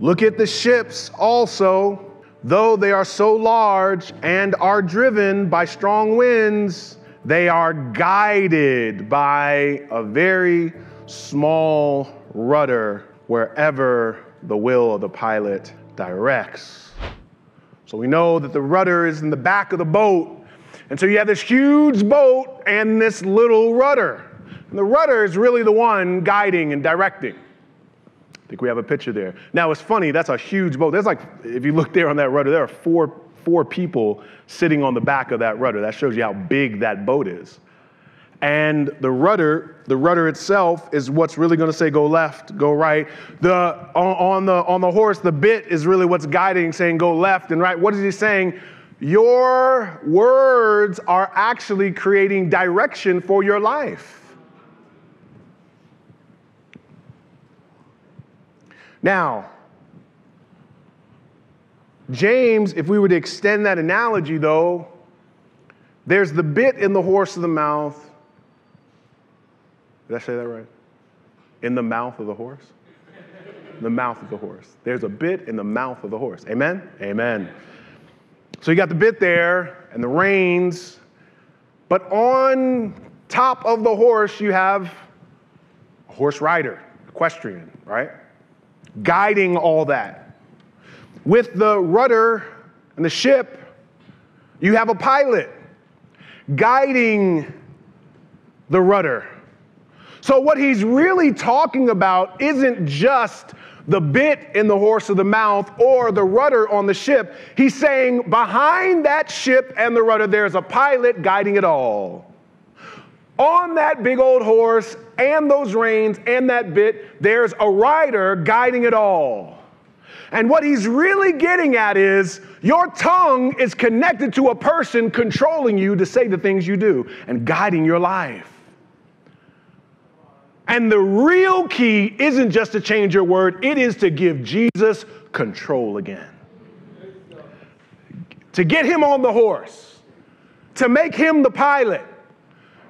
Look at the ships also, though they are so large and are driven by strong winds, they are guided by a very small rudder wherever the will of the pilot directs. So we know that the rudder is in the back of the boat. And so you have this huge boat and this little rudder. And the rudder is really the one guiding and directing. I think we have a picture there. Now it's funny, that's a huge boat. There's like, if you look there on that rudder, there are four, four people sitting on the back of that rudder. That shows you how big that boat is. And the rudder, the rudder itself is what's really going to say go left, go right. The on, on, the on the horse, the bit is really what's guiding, saying go left and right. What is he saying? Your words are actually creating direction for your life. Now, James, if we were to extend that analogy though, there's the bit in the horse of the mouth. Did I say that right? In the mouth of the horse? the mouth of the horse. There's a bit in the mouth of the horse. Amen? Amen. So you got the bit there and the reins, but on top of the horse, you have a horse rider, equestrian, right? Guiding all that. With the rudder and the ship, you have a pilot guiding the rudder. So, what he's really talking about isn't just the bit in the horse of the mouth or the rudder on the ship. He's saying behind that ship and the rudder, there's a pilot guiding it all. On that big old horse and those reins and that bit, there's a rider guiding it all. And what he's really getting at is your tongue is connected to a person controlling you to say the things you do and guiding your life. And the real key isn't just to change your word, it is to give Jesus control again. To get him on the horse, to make him the pilot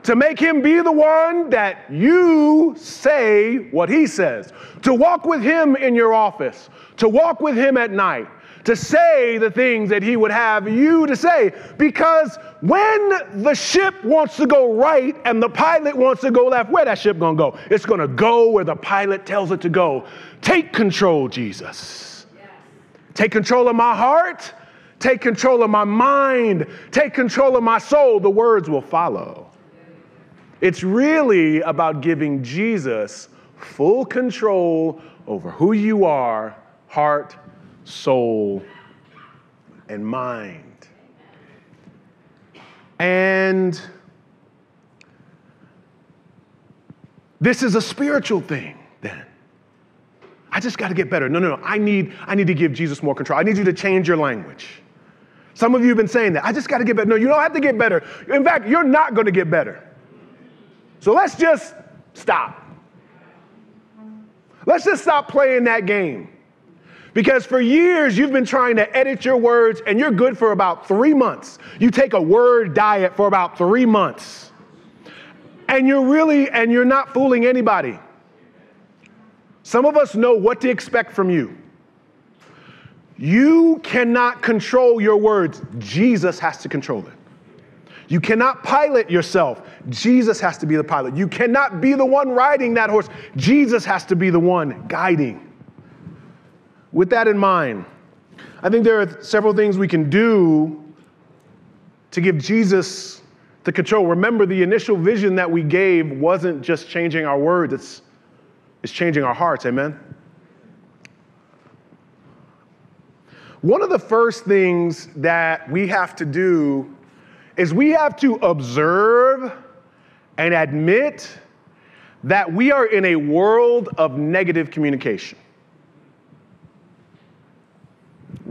to make him be the one that you say what he says, to walk with him in your office, to walk with him at night, to say the things that he would have you to say. Because when the ship wants to go right and the pilot wants to go left, where that ship gonna go? It's gonna go where the pilot tells it to go. Take control, Jesus. Take control of my heart. Take control of my mind. Take control of my soul. The words will follow. It's really about giving Jesus full control over who you are, heart, soul, and mind. And this is a spiritual thing then. I just got to get better. No, no, no. I need, I need to give Jesus more control. I need you to change your language. Some of you have been saying that. I just got to get better. No, you don't have to get better. In fact, you're not going to get better. So let's just stop. Let's just stop playing that game. Because for years you've been trying to edit your words and you're good for about three months. You take a word diet for about three months. And you're really, and you're not fooling anybody. Some of us know what to expect from you. You cannot control your words, Jesus has to control it. You cannot pilot yourself. Jesus has to be the pilot. You cannot be the one riding that horse. Jesus has to be the one guiding. With that in mind, I think there are several things we can do to give Jesus the control. Remember, the initial vision that we gave wasn't just changing our words, it's, it's changing our hearts. Amen? One of the first things that we have to do is we have to observe and admit that we are in a world of negative communication.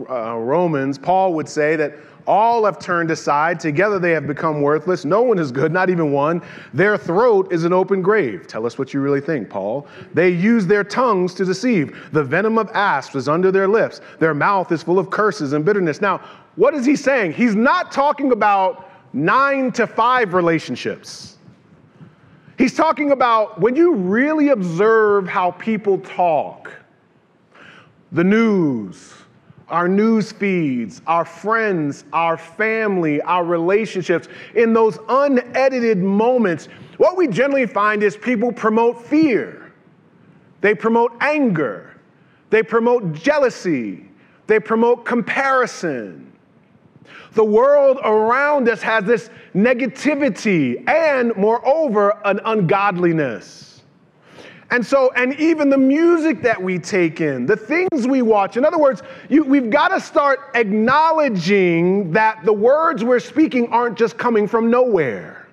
Uh, Romans, Paul would say that all have turned aside. Together they have become worthless. No one is good, not even one. Their throat is an open grave. Tell us what you really think, Paul. They use their tongues to deceive. The venom of asps is under their lips. Their mouth is full of curses and bitterness. Now, what is he saying? He's not talking about nine to five relationships. He's talking about when you really observe how people talk, the news, our news feeds, our friends, our family, our relationships, in those unedited moments, what we generally find is people promote fear, they promote anger, they promote jealousy, they promote comparison. The world around us has this negativity and, moreover, an ungodliness. And so, and even the music that we take in, the things we watch. In other words, you, we've got to start acknowledging that the words we're speaking aren't just coming from nowhere.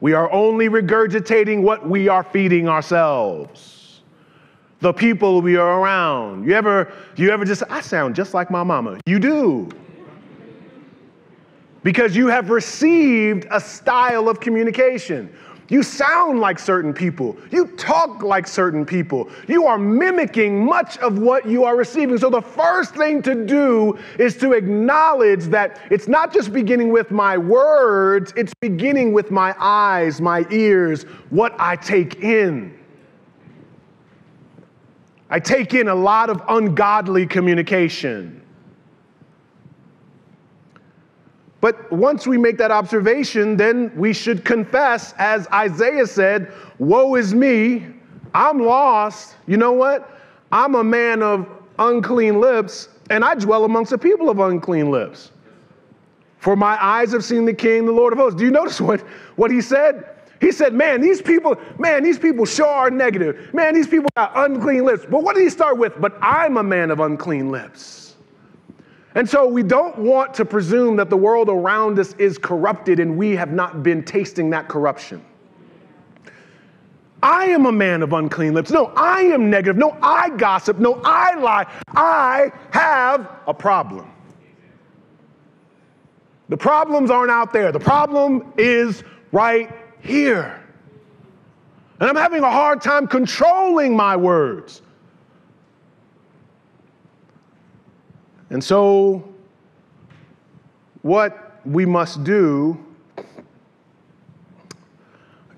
We are only regurgitating what we are feeding ourselves. The people we are around. You ever, you ever just, I sound just like my mama. You do. Because you have received a style of communication. You sound like certain people. You talk like certain people. You are mimicking much of what you are receiving. So, the first thing to do is to acknowledge that it's not just beginning with my words, it's beginning with my eyes, my ears, what I take in. I take in a lot of ungodly communication. But once we make that observation, then we should confess, as Isaiah said, Woe is me, I'm lost. You know what? I'm a man of unclean lips, and I dwell amongst a people of unclean lips. For my eyes have seen the King, the Lord of hosts. Do you notice what, what he said? He said, Man, these people, man, these people sure are negative. Man, these people got unclean lips. But what did he start with? But I'm a man of unclean lips. And so we don't want to presume that the world around us is corrupted and we have not been tasting that corruption. I am a man of unclean lips. No, I am negative. No, I gossip. No, I lie. I have a problem. The problems aren't out there. The problem is right here. And I'm having a hard time controlling my words. And so, what we must do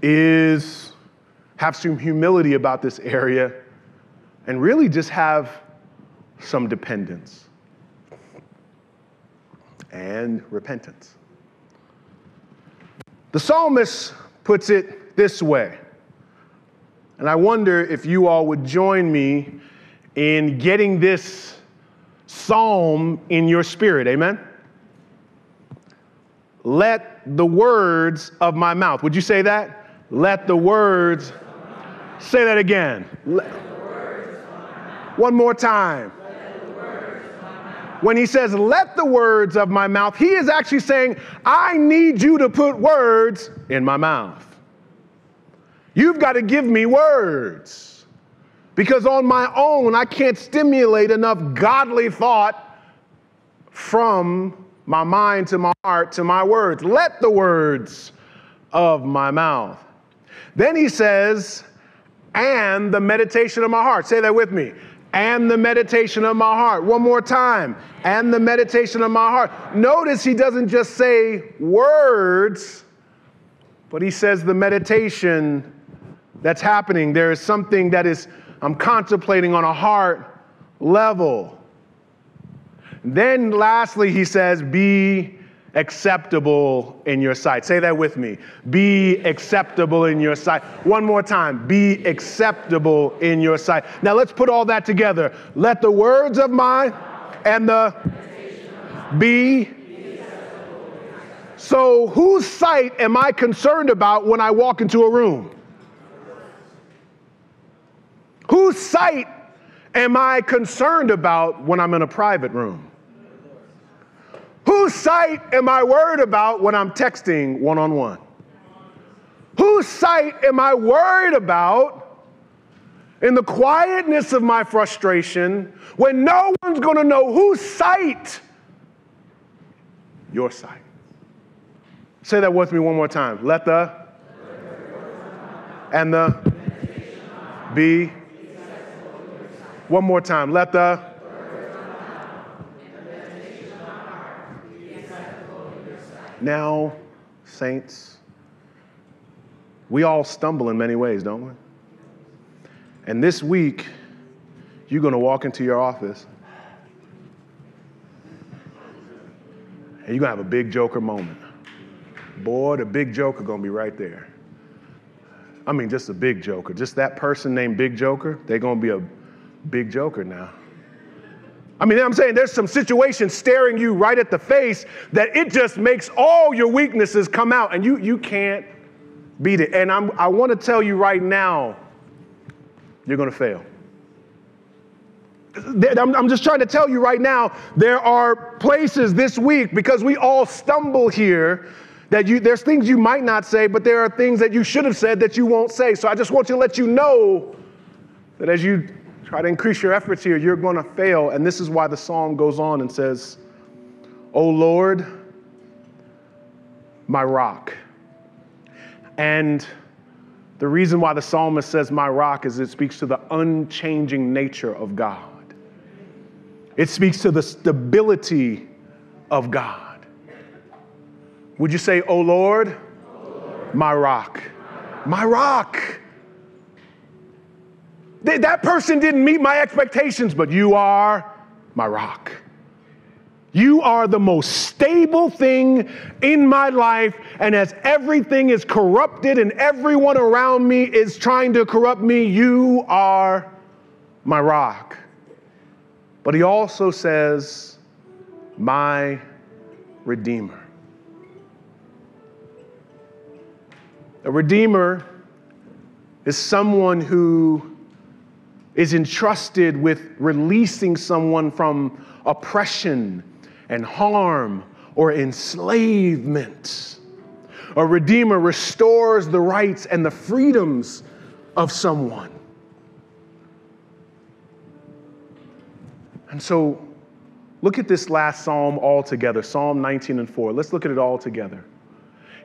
is have some humility about this area and really just have some dependence and repentance. The psalmist puts it this way, and I wonder if you all would join me in getting this psalm in your spirit. Amen? Let the words of my mouth, would you say that? Let the words, say that again. One more time. When he says, let the words of my mouth, he is actually saying, I need you to put words in my mouth. You've got to give me words. Because on my own, I can't stimulate enough godly thought from my mind to my heart to my words. Let the words of my mouth. Then he says, and the meditation of my heart. Say that with me. And the meditation of my heart. One more time. And the meditation of my heart. Notice he doesn't just say words, but he says the meditation that's happening. There is something that is I'm contemplating on a heart level. Then, lastly, he says, be acceptable in your sight. Say that with me. Be acceptable in your sight. One more time. Be acceptable in your sight. Now, let's put all that together. Let the words of mine and the be. So, whose sight am I concerned about when I walk into a room? Whose sight am I concerned about when I'm in a private room? Whose sight am I worried about when I'm texting one on one? Whose sight am I worried about in the quietness of my frustration when no one's going to know whose sight? Your sight. Say that with me one more time. Let the and the be one more time. Let the Now, saints, we all stumble in many ways, don't we? And this week, you're going to walk into your office and you're going to have a big joker moment. Boy, the big joker going to be right there. I mean, just a big joker. Just that person named Big Joker, they're going to be a big joker now. I mean, I'm saying there's some situations staring you right at the face that it just makes all your weaknesses come out and you, you can't beat it. And I'm, I want to tell you right now, you're going to fail. I'm, I'm just trying to tell you right now, there are places this week because we all stumble here that you, there's things you might not say, but there are things that you should have said that you won't say. So I just want to let you know that as you try to increase your efforts here, you're going to fail. And this is why the psalm goes on and says, O Lord, my rock. And the reason why the psalmist says my rock is it speaks to the unchanging nature of God. It speaks to the stability of God. Would you say, Oh Lord, my rock? My rock. That person didn't meet my expectations, but you are my rock. You are the most stable thing in my life. And as everything is corrupted and everyone around me is trying to corrupt me, you are my rock. But he also says, my Redeemer. A Redeemer is someone who is entrusted with releasing someone from oppression and harm or enslavement. A Redeemer restores the rights and the freedoms of someone. And so, look at this last psalm all together Psalm 19 and 4. Let's look at it all together.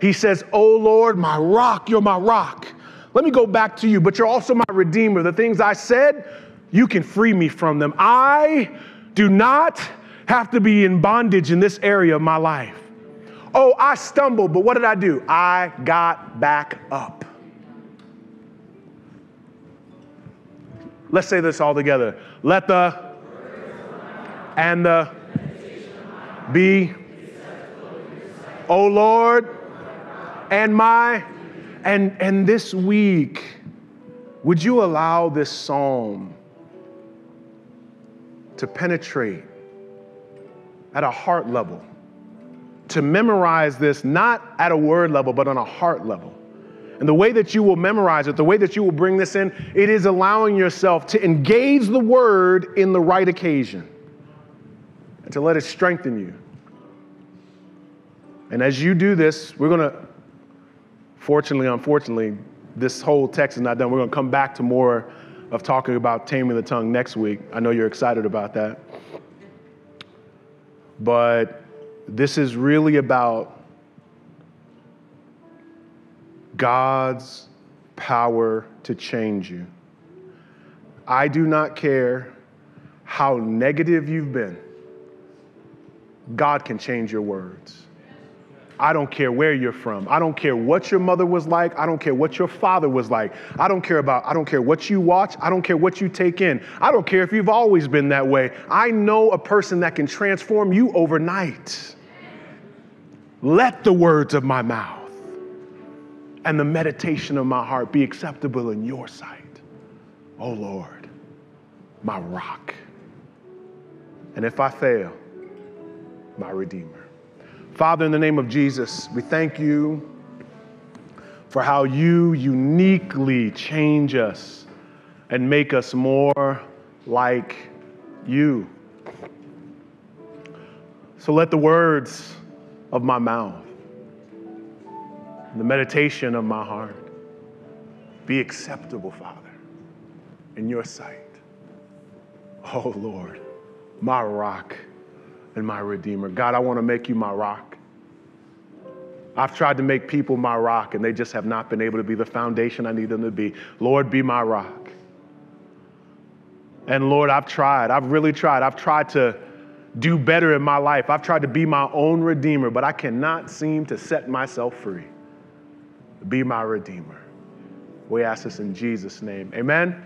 He says, Oh Lord, my rock, you're my rock. Let me go back to you, but you're also my redeemer. The things I said, you can free me from them. I do not have to be in bondage in this area of my life. Oh, I stumbled, but what did I do? I got back up. Let's say this all together. Let the and the be, oh Lord, and my, and, and this week, would you allow this psalm to penetrate at a heart level? To memorize this not at a word level, but on a heart level. And the way that you will memorize it, the way that you will bring this in, it is allowing yourself to engage the word in the right occasion and to let it strengthen you. And as you do this, we're going to Fortunately, unfortunately, this whole text is not done. We're going to come back to more of talking about taming the tongue next week. I know you're excited about that. But this is really about God's power to change you. I do not care how negative you've been, God can change your words. I don't care where you're from. I don't care what your mother was like. I don't care what your father was like. I don't care about, I don't care what you watch. I don't care what you take in. I don't care if you've always been that way. I know a person that can transform you overnight. Let the words of my mouth and the meditation of my heart be acceptable in your sight. Oh Lord, my rock. And if I fail, my Redeemer. Father, in the name of Jesus, we thank you for how you uniquely change us and make us more like you. So let the words of my mouth, the meditation of my heart be acceptable, Father, in your sight. Oh Lord, my rock and my Redeemer. God, I want to make you my rock. I've tried to make people my rock, and they just have not been able to be the foundation I need them to be. Lord, be my rock. And Lord, I've tried. I've really tried. I've tried to do better in my life. I've tried to be my own Redeemer, but I cannot seem to set myself free. Be my Redeemer. We ask this in Jesus' name. Amen.